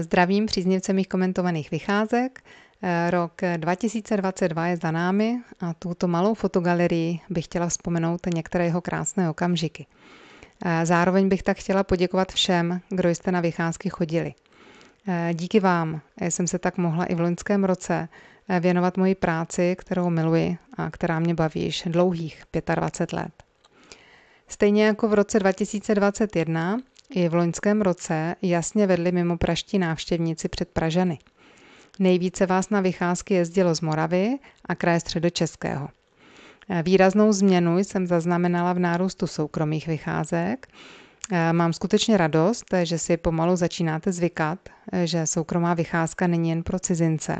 Zdravím příznivce mých komentovaných vycházek. Rok 2022 je za námi a tuto malou fotogalerii bych chtěla vzpomenout některé jeho krásné okamžiky. Zároveň bych tak chtěla poděkovat všem, kdo jste na vycházky chodili. Díky vám jsem se tak mohla i v loňském roce věnovat moji práci, kterou miluji a která mě baví již dlouhých 25 let. Stejně jako v roce 2021 i v loňském roce jasně vedli mimo praští návštěvníci před Pražany. Nejvíce vás na vycházky jezdilo z Moravy a kraje středočeského. Výraznou změnu jsem zaznamenala v nárůstu soukromých vycházek. Mám skutečně radost, že si pomalu začínáte zvykat, že soukromá vycházka není jen pro cizince,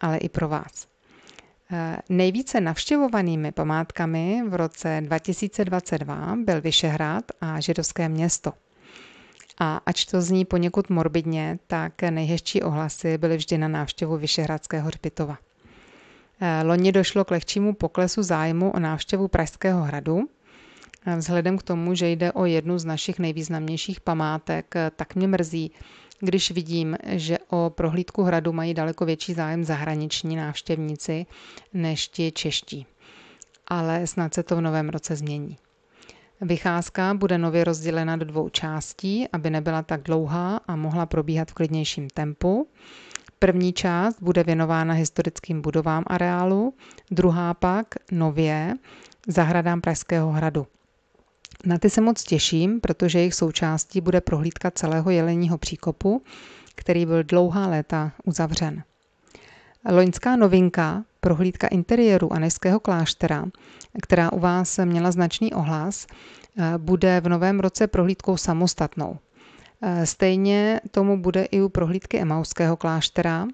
ale i pro vás. Nejvíce navštěvovanými památkami v roce 2022 byl Vyšehrad a židovské město – a ač to zní poněkud morbidně, tak nejhezčí ohlasy byly vždy na návštěvu Vyšehradského hřbitova. Eh, loni došlo k lehčímu poklesu zájmu o návštěvu Pražského hradu. Eh, vzhledem k tomu, že jde o jednu z našich nejvýznamnějších památek, eh, tak mě mrzí, když vidím, že o prohlídku hradu mají daleko větší zájem zahraniční návštěvníci než ti čeští. Ale snad se to v novém roce změní. Vycházka bude nově rozdělena do dvou částí, aby nebyla tak dlouhá a mohla probíhat v klidnějším tempu. První část bude věnována historickým budovám areálu, druhá pak nově zahradám Pražského hradu. Na ty se moc těším, protože jejich součástí bude prohlídka celého jeleního příkopu, který byl dlouhá léta uzavřen. Loňská novinka, prohlídka interiéru Anešského kláštera, která u vás měla značný ohlas, eh, bude v novém roce prohlídkou samostatnou. Eh, stejně tomu bude i u prohlídky Emauského kláštera.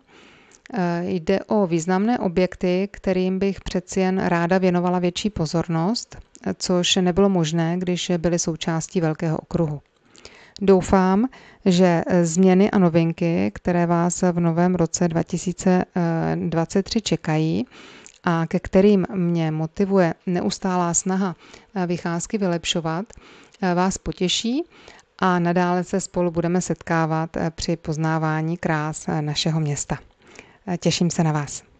Eh, jde o významné objekty, kterým bych přeci jen ráda věnovala větší pozornost, což nebylo možné, když byly součástí velkého okruhu. Doufám, že změny a novinky, které vás v novém roce 2023 čekají a ke kterým mě motivuje neustálá snaha vycházky vylepšovat, vás potěší a nadále se spolu budeme setkávat při poznávání krás našeho města. Těším se na vás.